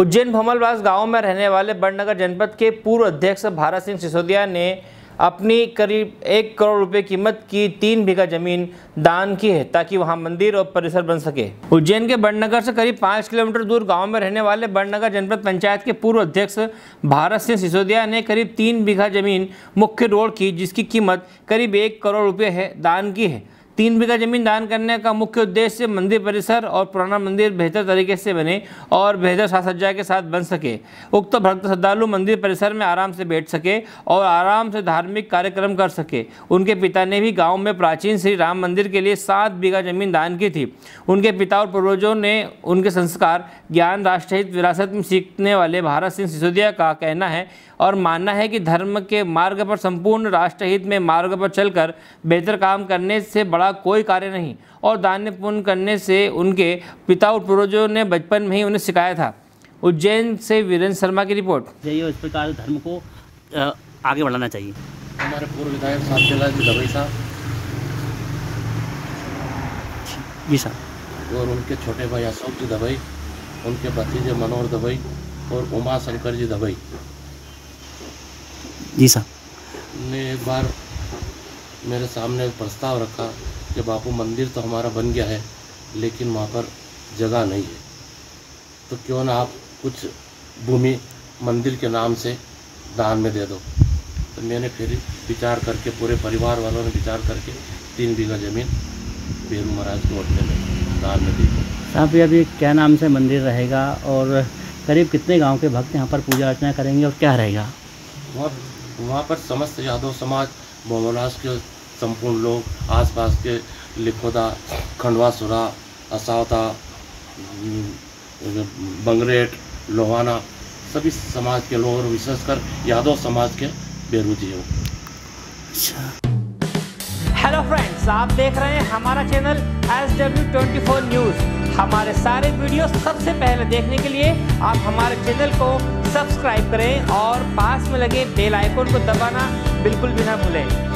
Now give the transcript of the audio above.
उज्जैन भमलवास गाँव में रहने वाले बड़नगर जनपद के पूर्व अध्यक्ष भारत सिंह सिसोदिया ने अपनी करीब एक करोड़ रुपए कीमत की तीन बीघा ज़मीन दान की है ताकि वहाँ मंदिर और परिसर बन सके। उज्जैन के बड़नगर से करीब पाँच किलोमीटर दूर गाँव में रहने वाले बड़नगर जनपद पंचायत के पूर्व अध्यक्ष भारत सिंह सिसोदिया ने करीब तीन बीघा ज़मीन मुख्य रोड की जिसकी कीमत करीब एक करोड़ रुपये है, दान की है। तीन बीघा ज़मीन दान करने का मुख्य उद्देश्य मंदिर परिसर और पुराना मंदिर बेहतर तरीके से बने और बेहतर साज सज्जा के साथ बन सके। उक्त भक्त श्रद्धालु मंदिर परिसर में आराम से बैठ सके और आराम से धार्मिक कार्यक्रम कर सके। उनके पिता ने भी गाँव में प्राचीन श्री राम मंदिर के लिए सात बीघा ज़मीन दान की थी। उनके पिता और पूर्वजों ने उनके संस्कार, ज्ञान, राष्ट्रहित, विरासत में सीखने वाले भारत सिंह सिसोदिया का कहना है और मानना है कि धर्म के मार्ग पर संपूर्ण राष्ट्रहित में मार्ग पर चलकर बेहतर काम करने से बड़ा कोई कार्य नहीं और दान पुण्य करने से उनके पिता और पूर्वजों ने बचपन में ही उन्हें सिखाया था। उज्जैन से वीरेंद्र शर्मा की रिपोर्ट। चाहिए इस प्रकार धर्म को आगे बढ़ाना चाहिए। हमारे पूर्व विधायक साहब जी दवाई साहब। जी सर। और उनके छोटे भाई अशोक जी दवाई उनके भतीजे मनोहर दवाई और उमा शंकर जी दवाई जी सर। ने एक बार मेरे सामने एक प्रस्ताव रखा कि बापू मंदिर तो हमारा बन गया है लेकिन वहाँ पर जगह नहीं है। तो क्यों ना आप कुछ भूमि मंदिर के नाम से दान में दे दो। तो मैंने फिर विचार करके पूरे परिवार वालों ने विचार करके तीन बीघा ज़मीन बेरू महाराज को अपने में दान में दी। साहब ये अभी क्या नाम से मंदिर रहेगा और करीब कितने गाँव के भक्त यहाँ पर पूजा अर्चना करेंगे और क्या रहेगा? वहाँ वहाँ पर समस्त यादव समाज मोमनास के संपूर्ण लोग, आसपास के लिखोदा खंडवासुरा असावता बंगरेट, लोहाना, सभी समाज के लोग और विशेषकर यादव समाज के बेरूजी हो हेलो फ्रेंड्स आप देख रहे हैं हमारा channel S W twenty four news हमारे सारे वीडियो सबसे पहले देखने के लिए आप हमारे चैनल को सब्सक्राइब करें और पास में लगे बेल आइकन को दबाना बिल्कुल भी ना भूलें।